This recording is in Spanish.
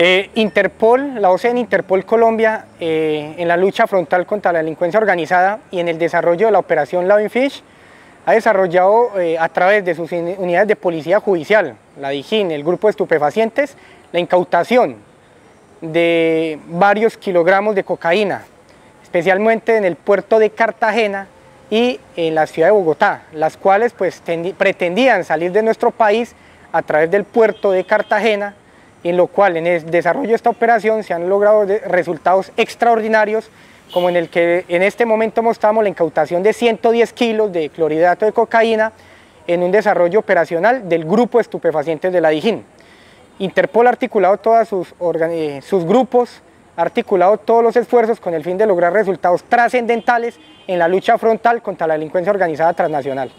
Eh, Interpol, la OCE en Interpol Colombia, eh, en la lucha frontal contra la delincuencia organizada y en el desarrollo de la operación Loving Fish, ha desarrollado eh, a través de sus unidades de policía judicial, la DIJÍN, el grupo de estupefacientes, la incautación de varios kilogramos de cocaína, especialmente en el puerto de Cartagena y en la ciudad de Bogotá, las cuales pues, pretendían salir de nuestro país a través del puerto de Cartagena, en lo cual en el desarrollo de esta operación se han logrado resultados extraordinarios, como en el que en este momento mostramos la incautación de 110 kilos de clorhidrato de cocaína en un desarrollo operacional del grupo de estupefacientes de la DIJÍN. Interpol ha articulado todos sus, eh, sus grupos, ha articulado todos los esfuerzos con el fin de lograr resultados trascendentales en la lucha frontal contra la delincuencia organizada transnacional.